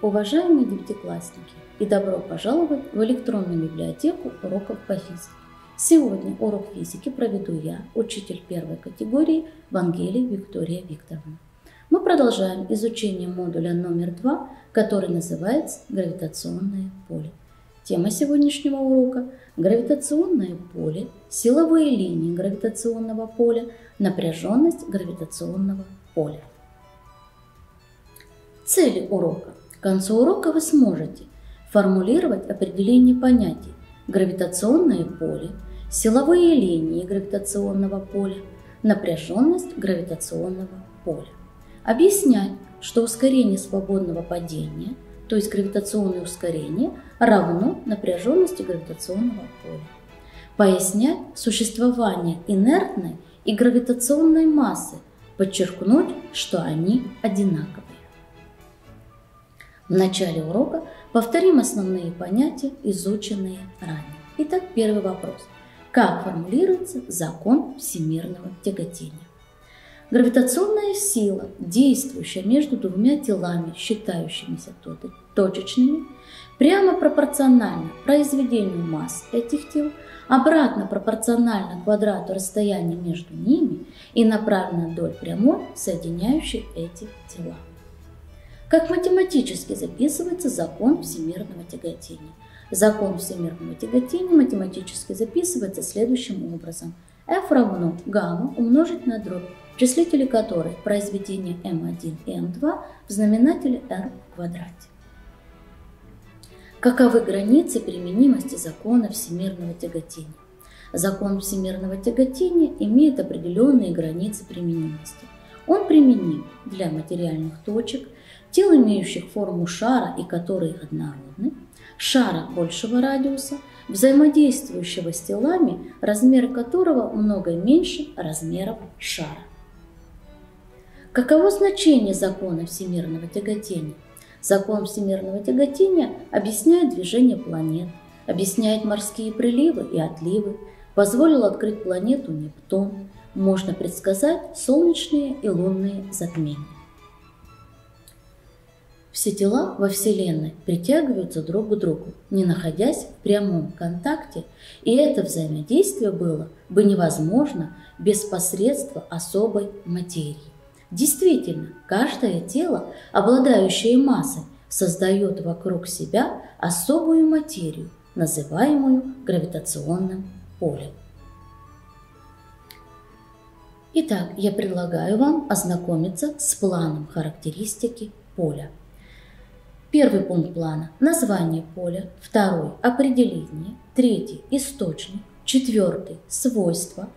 уважаемые девятиклассники, и добро пожаловать в электронную библиотеку уроков по физике. Сегодня урок физики проведу я, учитель первой категории Вангелий Виктория Викторовна. Мы продолжаем изучение модуля номер два, который называется «Гравитационное поле». Тема сегодняшнего урока – гравитационное поле, силовые линии гравитационного поля, напряженность гравитационного поля. Цели урока. К концу урока вы сможете формулировать определение понятий гравитационное поле, силовые линии гравитационного поля, напряженность гравитационного поля. Объяснять, что ускорение свободного падения, то есть гравитационное ускорение, равно напряженности гравитационного поля. Пояснять существование инертной и гравитационной массы, подчеркнуть, что они одинаковые. В начале урока повторим основные понятия, изученные ранее. Итак, первый вопрос. Как формулируется закон всемирного тяготения? Гравитационная сила, действующая между двумя телами, считающимися точечными, прямо пропорциональна произведению масс этих тел, обратно пропорциональна квадрату расстояния между ними и направлена вдоль прямой, соединяющей эти тела как математически записывается закон всемирного тяготения. Закон всемирного тяготения математически записывается следующим образом. F равно гамма умножить на дробь, числители которой произведение m1 и m2 в знаменателе r в квадрате. Каковы границы применимости закона всемирного тяготения? Закон всемирного тяготения имеет определенные границы применимости. Он применим для материальных точек – тел, имеющих форму шара и которые однородны, шара большего радиуса, взаимодействующего с телами, размер которого много меньше размеров шара. Каково значение закона всемирного тяготения? Закон всемирного тяготения объясняет движение планет, объясняет морские приливы и отливы, позволил открыть планету Нептун, можно предсказать солнечные и лунные затмения. Все тела во Вселенной притягиваются друг к другу, не находясь в прямом контакте, и это взаимодействие было бы невозможно без посредства особой материи. Действительно, каждое тело, обладающее массой, создает вокруг себя особую материю, называемую гравитационным полем. Итак, я предлагаю вам ознакомиться с планом характеристики поля. Первый пункт плана – название поля. Второй – определение. Третий – источник. Четвертый – свойства.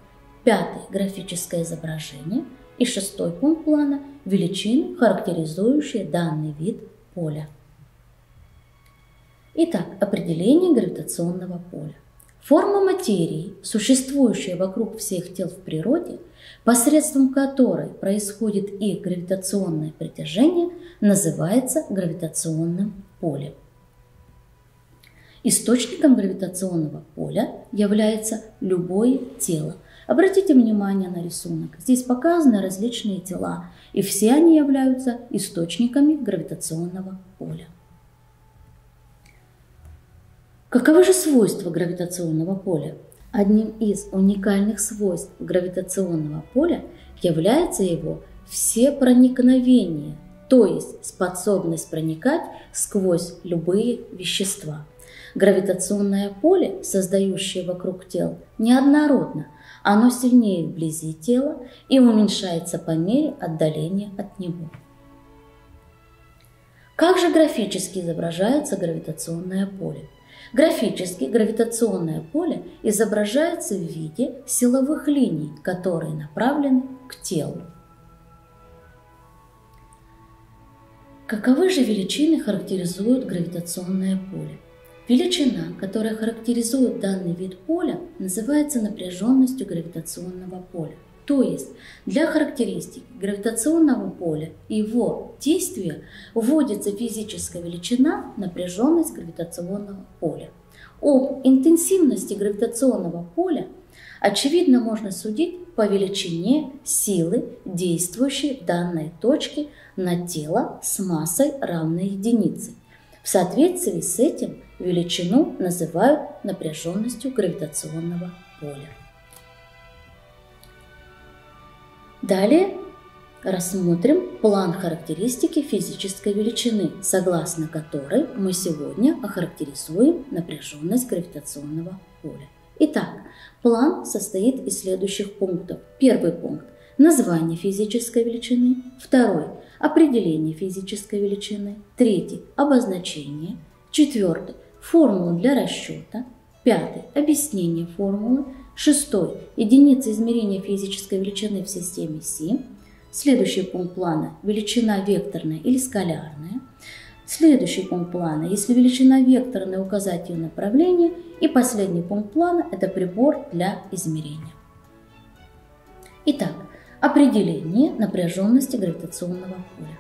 Пятый – графическое изображение. И шестой пункт плана – величины, характеризующие данный вид поля. Итак, определение гравитационного поля. Форма материи, существующая вокруг всех тел в природе, посредством которой происходит их гравитационное притяжение, называется гравитационным полем. Источником гравитационного поля является любое тело. Обратите внимание на рисунок. Здесь показаны различные тела, и все они являются источниками гравитационного поля. Каковы же свойства гравитационного поля? Одним из уникальных свойств гравитационного поля является его всепроникновение, то есть способность проникать сквозь любые вещества. Гравитационное поле, создающее вокруг тел, неоднородно. Оно сильнее вблизи тела и уменьшается по мере отдаления от него. Как же графически изображается гравитационное поле? Графически гравитационное поле изображается в виде силовых линий, которые направлены к телу. Каковы же величины характеризуют гравитационное поле? Величина, которая характеризует данный вид поля, называется напряженностью гравитационного поля. То есть для характеристики гравитационного поля и его действия вводится физическая величина напряженность гравитационного поля. Об интенсивности гравитационного поля очевидно можно судить по величине силы, действующей в данной точке на тело с массой равной единице. В соответствии с этим величину называют напряженностью гравитационного поля. Далее рассмотрим план характеристики физической величины, согласно которой мы сегодня охарактеризуем напряженность гравитационного поля. Итак, план состоит из следующих пунктов. Первый пункт – название физической величины. Второй – определение физической величины. Третий – обозначение. Четвертый – формула для расчета. Пятый – объяснение формулы. Шестой – единица измерения физической величины в системе Си. Следующий пункт плана – величина векторная или скалярная. Следующий пункт плана, если величина векторная, указать ее направление. И последний пункт плана – это прибор для измерения. Итак, определение напряженности гравитационного поля.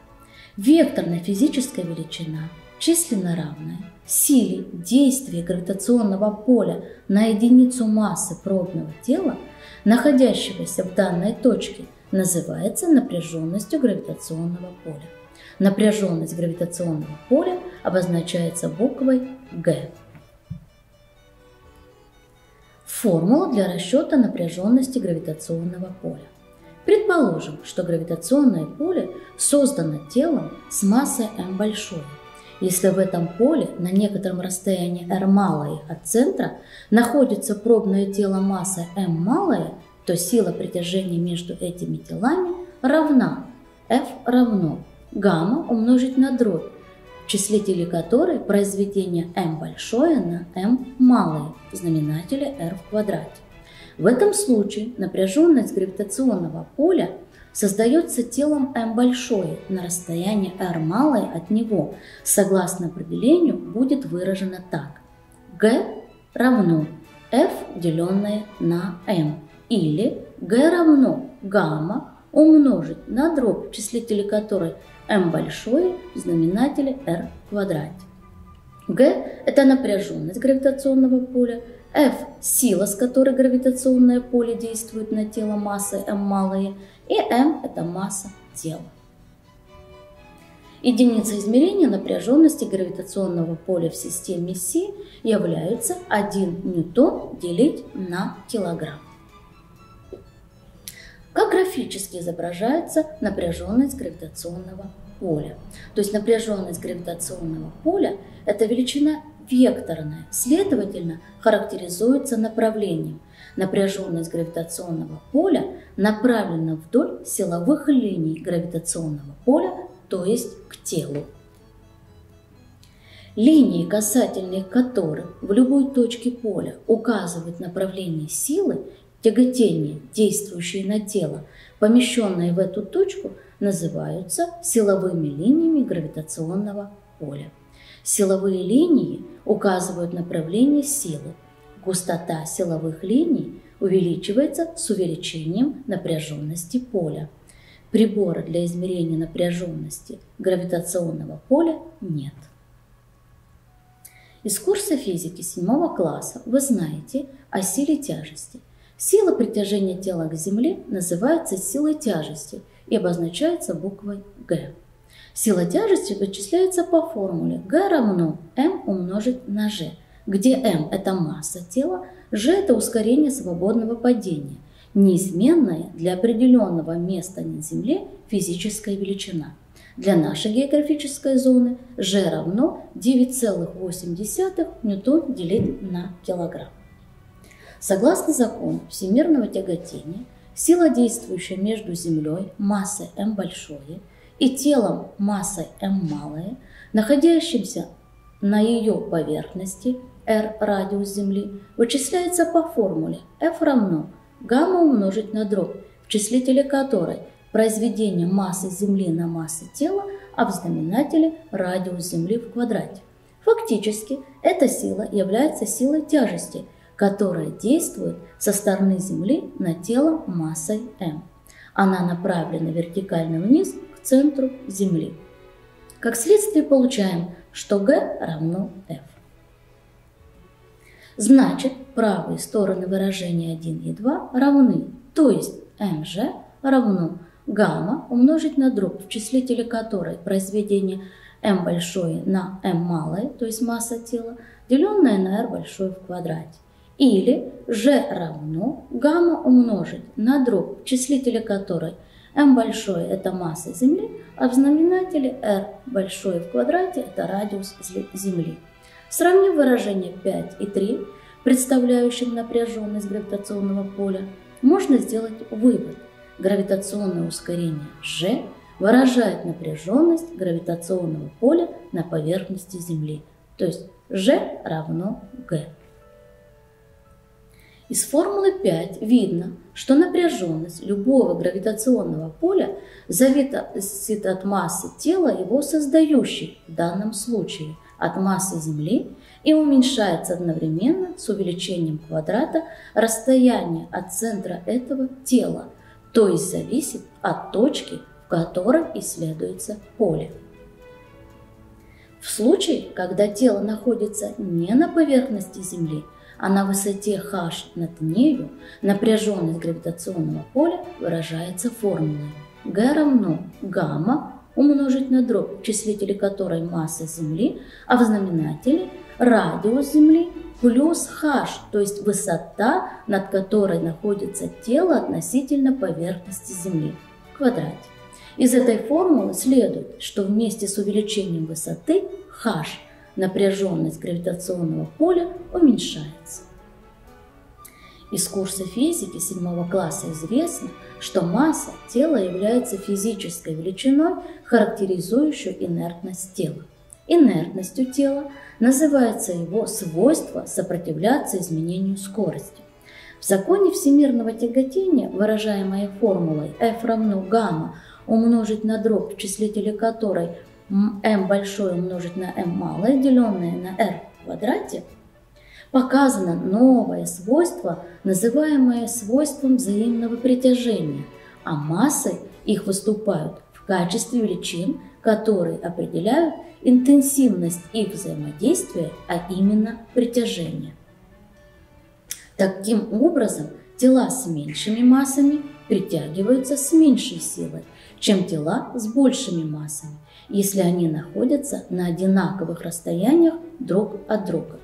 Векторная физическая величина численно равная силе действия гравитационного поля на единицу массы пробного тела, находящегося в данной точке, называется напряженностью гравитационного поля. Напряженность гравитационного поля обозначается буквой Г. Формула для расчета напряженности гравитационного поля. Предположим, что гравитационное поле создано телом с массой m большой. Если в этом поле на некотором расстоянии r малое от центра находится пробное тело массы m малое, то сила притяжения между этими телами равна F равно гамма умножить на дробь, числителе которой произведение m большое на m малое в знаменателе r в квадрате. В этом случае напряженность гравитационного поля создается телом m большое на расстоянии r малое от него, согласно определению будет выражено так. g равно f деленное на m или g равно гамма умножить на дробь, в которой m большое в знаменателе r в квадрате. G – это напряженность гравитационного поля, F – сила, с которой гравитационное поле действует на тело массы m малое, и m – это масса тела. Единица измерения напряженности гравитационного поля в системе Си является 1 ньютон делить на килограмм. Как графически изображается напряженность гравитационного поля? То есть напряженность гравитационного поля – это величина векторная, следовательно, характеризуется направлением. Напряженность гравитационного поля направлена вдоль силовых линий гравитационного поля, то есть к телу. Линии, касательные которых в любой точке поля указывают направление силы, тяготение, действующее на тело, помещенные в эту точку, называются силовыми линиями гравитационного поля. Силовые линии указывают направление силы. Густота силовых линий увеличивается с увеличением напряженности поля. Прибора для измерения напряженности гравитационного поля нет. Из курса физики 7 класса вы знаете о силе тяжести – Сила притяжения тела к Земле называется силой тяжести и обозначается буквой Г. Сила тяжести вычисляется по формуле Г равно m умножить на g, где m – это масса тела, g – это ускорение свободного падения, неизменная для определенного места на Земле физическая величина. Для нашей географической зоны g равно 9,8 ньютон делить на килограмм. Согласно закону всемирного тяготения, сила, действующая между Землей массой m большое и телом массой m малое, находящимся на ее поверхности r радиус Земли, вычисляется по формуле F равно гамма умножить на дробь, в числителе которой произведение массы Земли на массы тела, а в знаменателе радиус Земли в квадрате. Фактически, эта сила является силой тяжести – которая действует со стороны Земли на тело массой m. Она направлена вертикально вниз центру Земли. Как следствие получаем, что g равно f. Значит, правые стороны выражения 1 и 2 равны, то есть mg равно гамма умножить на дробь, в числителе которой произведение m большое на m малое, то есть масса тела, деленное на r большое в квадрате. Или g равно гамма умножить на дробь, числителя которой m большое – это масса Земли, а в знаменателе r большое в квадрате – это радиус Земли. Сравнив выражение 5 и 3, представляющим напряженность гравитационного поля, можно сделать вывод. Гравитационное ускорение g выражает напряженность гравитационного поля на поверхности Земли, то есть g равно g. Из формулы 5 видно, что напряженность любого гравитационного поля зависит от массы тела его создающей, в данном случае от массы Земли, и уменьшается одновременно с увеличением квадрата расстояния от центра этого тела, то есть зависит от точки, в которой исследуется поле. В случае, когда тело находится не на поверхности Земли, а на высоте h над нею, напряженность гравитационного поля выражается формулой G равно гамма умножить на дробь, в числителе которой масса Земли, а в знаменателе радиус Земли плюс h, то есть высота, над которой находится тело относительно поверхности Земли в квадрате. Из этой формулы следует, что вместе с увеличением высоты h напряженность гравитационного поля уменьшается. Из курса физики 7 класса известно, что масса тела является физической величиной, характеризующей инертность тела. Инертностью тела называется его свойство сопротивляться изменению скорости. В законе всемирного тяготения, выражаемой формулой F равно гамма умножить на дробь, в числителе которой m большое умножить на m малое, деленное на r в квадрате, показано новое свойство, называемое свойством взаимного притяжения, а массы их выступают в качестве величин, которые определяют интенсивность их взаимодействия, а именно притяжение. Таким образом, тела с меньшими массами притягиваются с меньшей силой, чем тела с большими массами, если они находятся на одинаковых расстояниях друг от друга.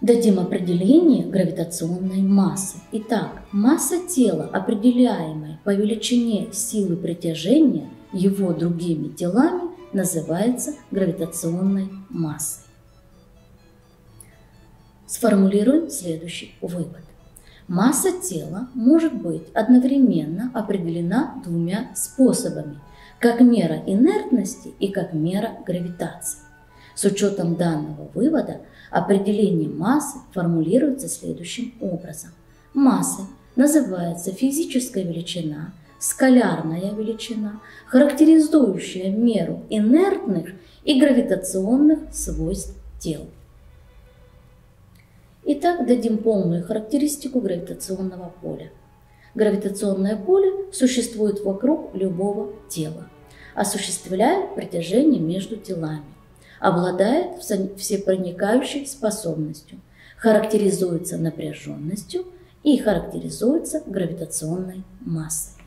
Дадим определение гравитационной массы. Итак, масса тела, определяемая по величине силы притяжения его другими телами, называется гравитационной массой. Сформулируем следующий вывод. Масса тела может быть одновременно определена двумя способами, как мера инертности и как мера гравитации. С учетом данного вывода определение массы формулируется следующим образом. Массой называется физическая величина, скалярная величина, характеризующая меру инертных и гравитационных свойств тела. Итак, дадим полную характеристику гравитационного поля. Гравитационное поле существует вокруг любого тела, осуществляет притяжение между телами, обладает всепроникающей способностью, характеризуется напряженностью и характеризуется гравитационной массой.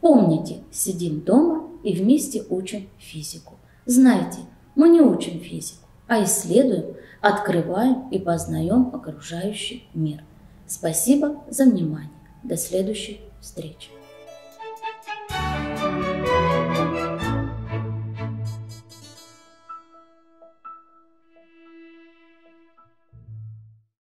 Помните, сидим дома и вместе учим физику. Знайте, мы не учим физику, а исследуем, открываем и познаем окружающий мир. Спасибо за внимание. До следующей встречи.